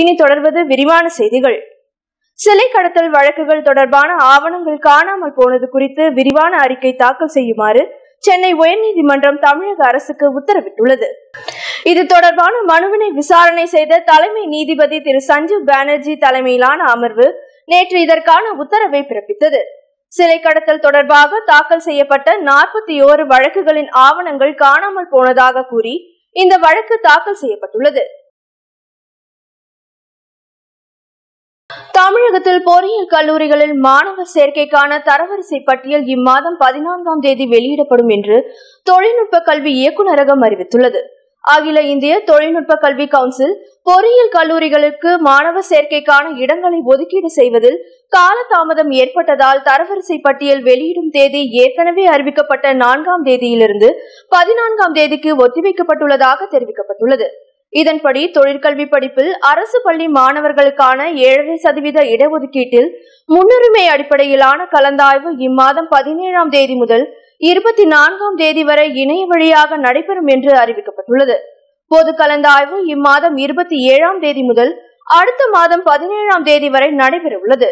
இனி தொடர்வது விரிவான செய்திகள். சிலை கடத்தல் வழக்குகள் தொடர்பான ஆவணங்கள் காணாமல் போனது குறித்து விரிவான அறிக்கை தாக்கல் செய்யுமாறு சென்னை உயர்நீதிமன்றம் தமிழக அரசுக்கு உத்தரவிட்டுள்ளது. இது தொடர்பான மனுவினை விசாரணை செய்த தலைமை நீதிபதி திரு சஞ்சீவ் பானர்ஜி தலைமையிலான அமர்வு நேற்று இதற்கான உத்தரவை பிறப்பித்தது. சிலை கடத்தல் தொடர்பாக தாக்கல் செய்யப்பட்ட நாற்பத்தி ஓரு வழக்குகளின் ஆவணங்கள் காணாமல் போனதாக கூறி இந்த வழக்கு தாக்கல் செய்யப்பட்டுள்ளது. தமிழகத்தில் பொறியியல் கல்லூரிகளில் மாணவர் சேர்க்கைக்கான தரவரிசை பட்டியல் இம்மாதம் பதினான்காம் தேதி வெளியிடப்படும் என்று தொழில்நுட்ப கல்வி இயக்குநரகம் அறிவித்துள்ளது. அகில இந்திய தொழில்நுட்ப கல்வி கவுன்சில் பொறியியல் கல்லூரிகளுக்கு மாணவர் சேர்க்கைக்கான இடங்களை ஒதுக்கீடு செய்வதில் காலதாமதம் ஏற்பட்டதால் தரவரிசை பட்டியல் வெளியிடும் தேதி ஏற்கனவே அறிவிக்கப்பட்ட நான்காம் தேதியிலிருந்து பதினான்காம் தேதிக்கு ஒத்திவைக்கப்பட்டுள்ளதாக தெரிவிக்கப்பட்டுள்ளது. இதன்படி தொழிற்கல்வி படிப்பில் அரசு பள்ளி மாணவர்களுக்கான ஏழரை சதவீத இடஒதுக்கீட்டில் முன்னுரிமை அடிப்படையிலான கலந்தாய்வு இம்மாதம் பதினேழாம் தேதி முதல் இருபத்தி நான்காம் தேதி வரை இணைய வழியாக நடைபெறும் என்று அறிவிக்கப்பட்டுள்ளது. பொது கலந்தாய்வு இம்மாதம் இருபத்தி ஏழாம் தேதி முதல் அடுத்த மாதம் பதினேழாம் தேதி வரை நடைபெற உள்ளது